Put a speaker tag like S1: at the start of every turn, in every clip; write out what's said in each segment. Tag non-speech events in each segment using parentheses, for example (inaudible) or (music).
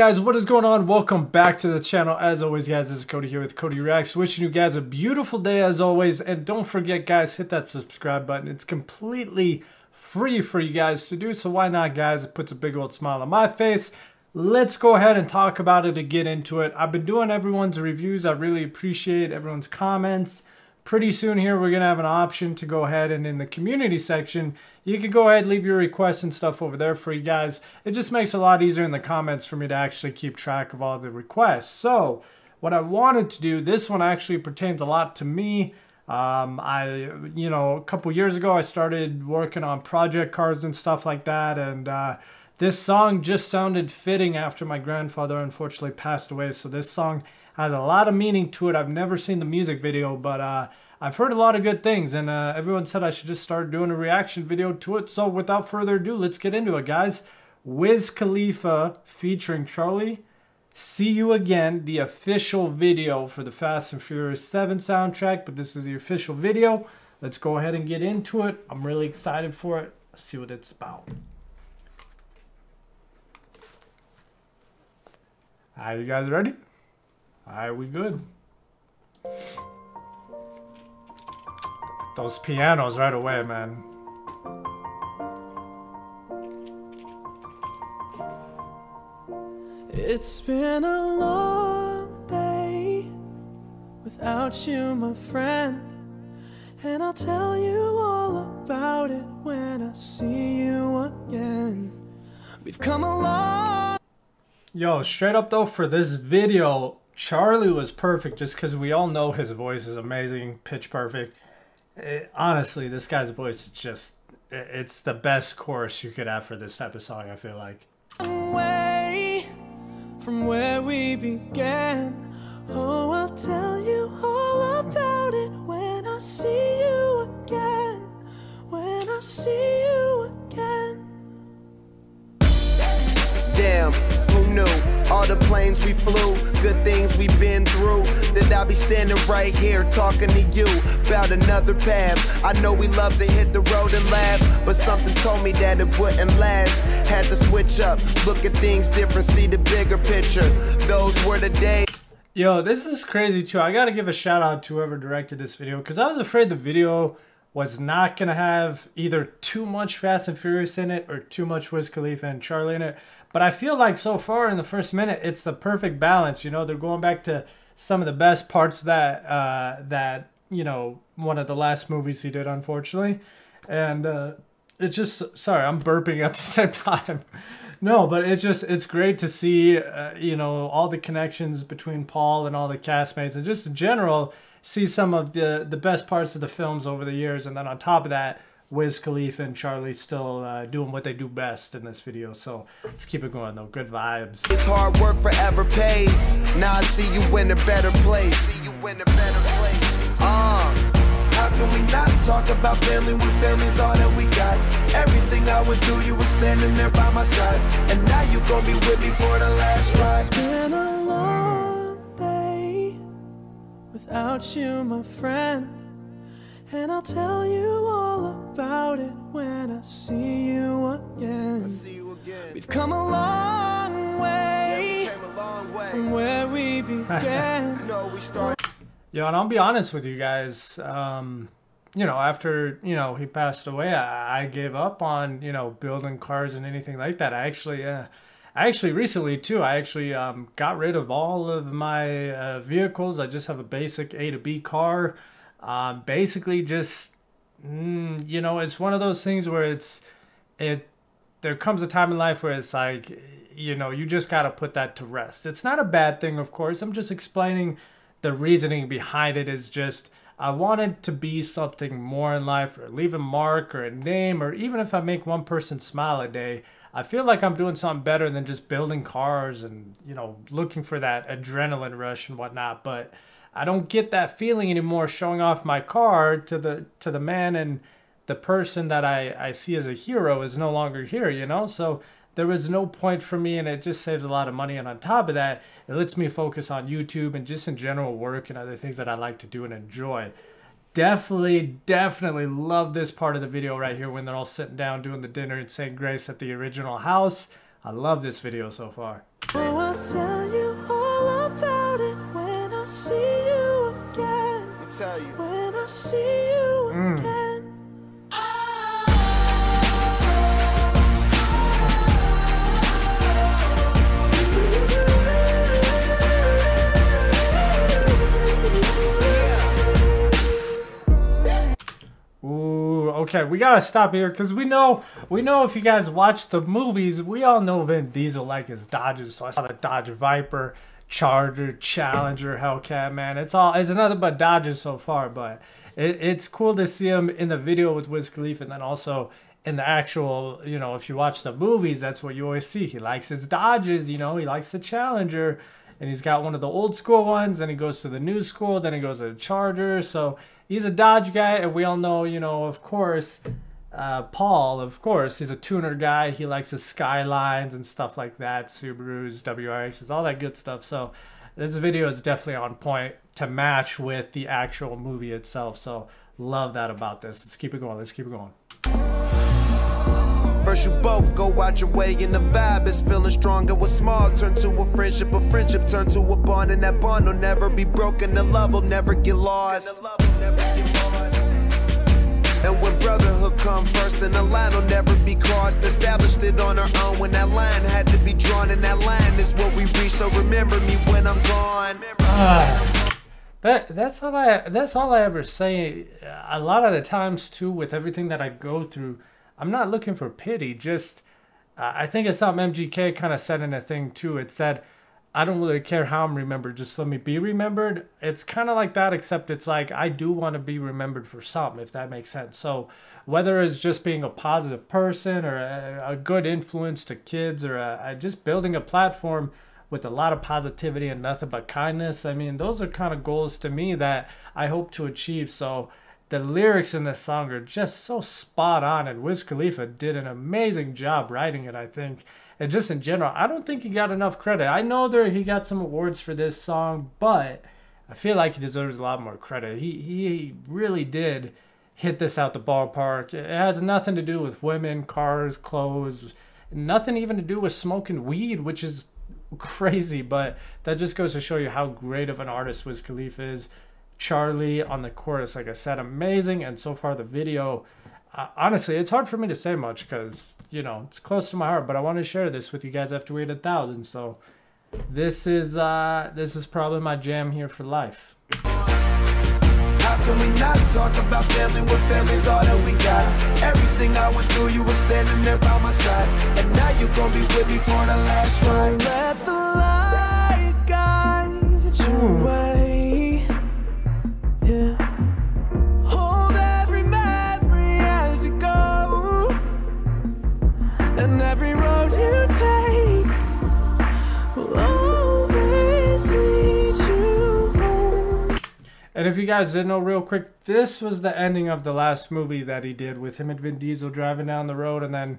S1: guys, what is going on? Welcome back to the channel. As always, guys, this is Cody here with Cody Reacts. Wishing you guys a beautiful day as always. And don't forget, guys, hit that subscribe button. It's completely free for you guys to do. So why not, guys? It puts a big old smile on my face. Let's go ahead and talk about it and get into it. I've been doing everyone's reviews. I really appreciate everyone's comments pretty soon here we're going to have an option to go ahead and in the community section you can go ahead leave your requests and stuff over there for you guys it just makes it a lot easier in the comments for me to actually keep track of all the requests so what i wanted to do this one actually pertains a lot to me um, I, you know, a couple years ago, I started working on project cars and stuff like that. And uh, this song just sounded fitting after my grandfather unfortunately passed away. So this song has a lot of meaning to it. I've never seen the music video, but uh, I've heard a lot of good things, and uh, everyone said I should just start doing a reaction video to it. So without further ado, let's get into it, guys. Wiz Khalifa featuring Charlie. See You Again, the official video for the Fast and Furious 7 soundtrack, but this is the official video. Let's go ahead and get into it. I'm really excited for it. Let's see what it's about. Are you guys ready? Alright, we good. Those pianos right away, man.
S2: It's been a long day without you, my friend. And I'll tell you all about it when I see you again. We've come along.
S1: Yo, straight up though, for this video, Charlie was perfect just because we all know his voice is amazing, pitch perfect. It, honestly, this guy's voice is just, it, it's the best chorus you could have for this type of song, I feel like.
S2: Way from where we began. Oh, I'll tell you all about it when I see you again. When I see you again.
S3: Damn, who knew? All the planes we flew, good things we've been through. That I'll be standing right here talking to you about another path. I know we love to hit the road and laugh, but something told me that it wouldn't last. Had to switch up, look at things different, see the bigger picture. Those were the days.
S1: Yo, this is crazy too. I gotta give a shout out to whoever directed this video because I was afraid the video was not gonna have either too much Fast and Furious in it or too much Wiz Khalifa and Charlie in it. But I feel like so far in the first minute, it's the perfect balance. You know, they're going back to some of the best parts that uh, that you know one of the last movies he did, unfortunately, and uh, it's just sorry, I'm burping at the (laughs) same time. no, but it's just it's great to see uh, you know all the connections between Paul and all the castmates, and just in general see some of the the best parts of the films over the years, and then on top of that Wiz Khalifa and Charlie still uh, doing what they do best in this video. So let's keep it going though. Good vibes.
S3: It's hard work forever pays. Now I see you in a better place. See you in a better place. Uh, how can we not talk about family when family's all that we got? Everything I would do, you were standing there by my side. And now you gonna be with me for the
S2: without you, my friend. And I'll tell you all about it when I see you again.
S3: See you again.
S2: We've come a long way
S3: Yeah, we came a long way.
S2: from where we began. (laughs)
S3: You know, we started.
S1: Yo, and I'll be honest with you guys. Um, you know, after you know he passed away, I, I gave up on you know building cars and anything like that. I actually, uh, I actually recently too. I actually um, got rid of all of my uh, vehicles. I just have a basic A to B car. Um, basically, just mm, you know, it's one of those things where it's it. There comes a time in life where it's like, you know, you just gotta put that to rest. It's not a bad thing, of course. I'm just explaining the reasoning behind it is just I wanted to be something more in life or leave a mark or a name or even if I make one person smile a day, I feel like I'm doing something better than just building cars and, you know, looking for that adrenaline rush and whatnot. But I don't get that feeling anymore showing off my car to the to the man and the person that I, I see as a hero is no longer here, you know? So there was no point for me and it just saves a lot of money and on top of that it lets me focus on youtube and just in general work and other things that i like to do and enjoy definitely definitely love this part of the video right here when they're all sitting down doing the dinner and saying grace at the original house. I love this video so far.
S2: Oh,
S1: okay, we gotta stop here because we know we know if you guys watch the movies, we all know Vin Diesel like his Dodges. So I saw the Dodge Viper, Charger, Challenger, Hellcat. Man, it's all it's nothing but Dodges so far. But it, it's cool to see him in the video with Wiz Khalifa, and then also in the actual, you know, if you watch the movies, that's what you always see. He likes his Dodges, you know, he likes the Challenger, and he's got one of the old school ones. Then he goes to the new school, then he goes to the Charger. So he's a Dodge guy, and we all know, you know, of course, uh, Paul, of course, he's a tuner guy. He likes his Skylines and stuff like that, Subarus, WRXs, all that good stuff. So this video is definitely on point to match with the actual movie itself. So love that about this. Let's keep it going. Let's keep it going.
S3: First you both go out your way and the vibe is feeling stronger. What's small turn to a friendship, a friendship turn to a bond, and that bond will never be broken. The love will never get lost. And when brotherhood come first, then the line will never be crossed. Established it on our own when that line had to be drawn, and that line is what we reach. So remember me when I'm gone.
S1: Ah, that that's all I that's all I ever say. A lot of the times too, with everything that I go through, I'm not looking for pity. Just uh, I think it's something MGK kind of said in a thing too. It said, "I don't really care how I'm remembered. Just let me be remembered." It's kind of like that, except it's like I do want to be remembered for something, if that makes sense. So whether it's just being a positive person or a, a good influence to kids or a, a just building a platform with a lot of positivity and nothing but kindness. I mean, those are kind of goals to me that I hope to achieve. So the lyrics in this song are just so spot on, and Wiz Khalifa did an amazing job writing it, I think. And just in general, I don't think he got enough credit. I know that he got some awards for this song, but I feel like he deserves a lot more credit. He he really did hit this out the ballpark. It has nothing to do with women, cars, clothes, nothing even to do with smoking weed, which is (laughs) crazy, but that just goes to show you how great of an artist Wiz Khalifa is. Charlie on the chorus, like I said, amazing. And so far, the video, uh, honestly, it's hard for me to say much because, you know, it's close to my heart, but I want to share this with you guys after we hit a thousand. So this is, uh, this is probably my jam here for life.
S3: How can we not talk about family when family's all that we got? Everything I went through, you were standing there by my side. And now you gon' be with me
S2: And
S1: if guys didn't know, real quick, this was the ending of the last movie that he did with him and Vin Diesel driving down the road and then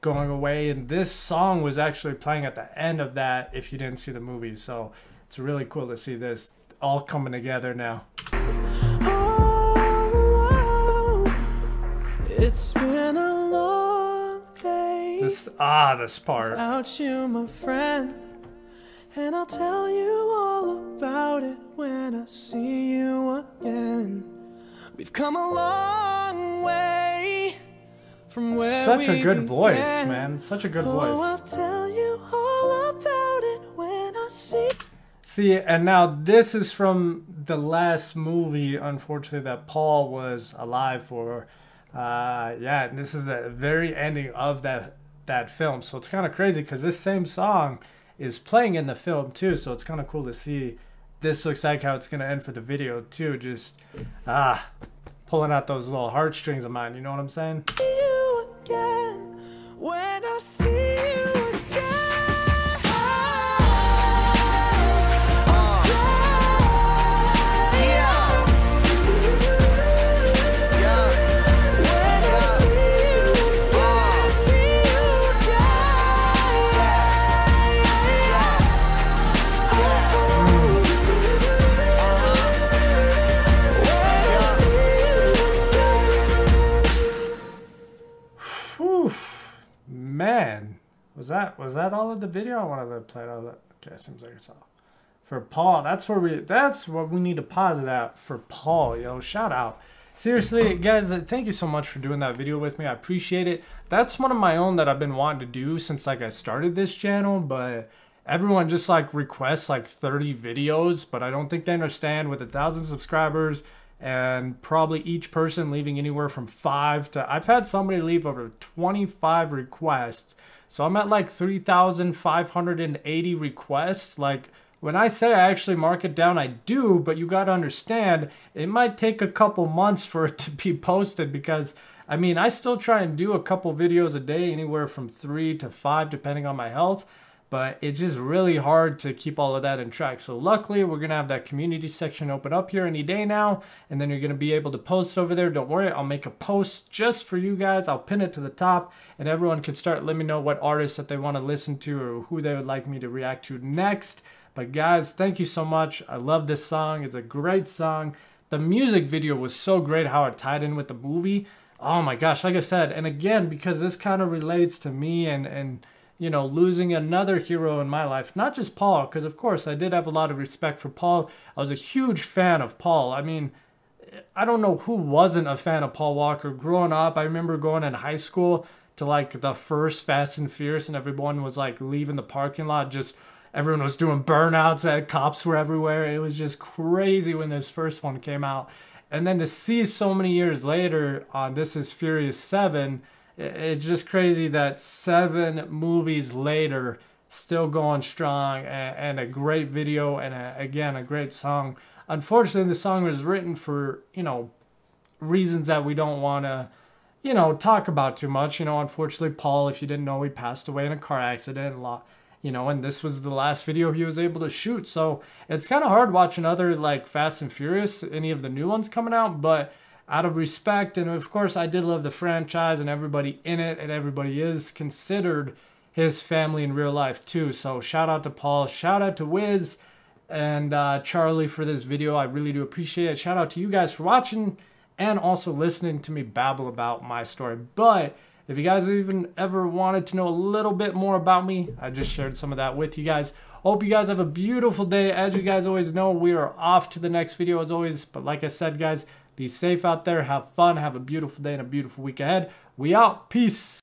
S1: going away. And this song was actually playing at the end of that if you didn't see the movie. So it's really cool to see this all coming together now.
S2: Oh, it's been a long day.
S1: This ah, this part.
S2: without you, my friend. And I'll tell you all about it when I see you again. We've come a long way from where
S1: Such a good voice, man. Such a good
S2: Oh,
S1: voice.
S2: tell you all about it when I see.
S1: See, and now this is from the last movie, unfortunately, that Paul was alive for. Uh, yeah, and this is the very ending of that that film. So it's kind of crazy because this same song is playing in the film too. So it's kind of cool to see. This looks like how it's gonna end for the video too. Just ah, pulling out those little heartstrings of mine. You know what I'm saying? The video? I wanted to play. Of okay, seems like it's all. For Paul, that's where we. That's what we need to pause it at for Paul. Yo, shout out. Seriously, guys, uh, thank you so much for doing that video with me. I appreciate it. That's one of my own that I've been wanting to do since like I started this channel, but everyone just like requests like 30 videos, but I don't think they understand with a thousand subscribers and probably each person leaving anywhere from five to I've had somebody leave over 25 requests. So I'm at like 3,580 requests. Like when I say I actually mark it down, I do, but you got to understand it might take a couple months for it (laughs) to be posted because I mean, I still try and do a couple videos a day, anywhere from three to five, depending on my health but it's just really hard to keep all of that in track. So luckily, we're gonna have that community section open up here any day now, and then you're gonna be able to post over there. Don't worry, I'll make a post just for you guys. I'll pin it to the top, and everyone can start let me know what artists that they want to listen to or who they would like me to react to next. But guys, thank you so much. I love this song. It's a great song. The music video was so great how it tied in with the movie. Oh my gosh, like I said, and again, because this kind of relates to me and and you know, losing another hero in my life. Not just Paul, because of course I did have a lot of respect for Paul. I was a huge fan of Paul. I mean, I don't know who wasn't a fan of Paul Walker. Growing up, I remember going in high school to like the first Fast and Furious, and everyone was like leaving the parking lot. Just everyone was doing burnouts, and cops were everywhere. It was just crazy when this first one came out. And then to see so many years later on This is Furious 7 it's just crazy that seven movies later still going strong and, a great video and a, again a great song. Unfortunately the song was written for you know reasons that we don't want to you know talk about too much. You know unfortunately paul if you didn't know he passed away in a car accident you know and this was the last video he was able to shoot. So it's kind of hard watching other like fast and furious any of the new ones coming out but out of respect. And of course, I did love the franchise and everybody in it, and everybody is considered his family in real life too. So shout out to Paul, shout out to Wiz and uh, Charlie for this video. I really do appreciate it. Shout out to you guys for watching and also listening to me babble about my story. But if you guys even ever wanted to know a little bit more about me, I just shared some of that with you guys. Hope you guys have a beautiful day. As you guys always know, we are off to the next video as always. But like I said, guys, be safe out there. Have fun. Have a beautiful day and a beautiful week ahead. We out. Peace.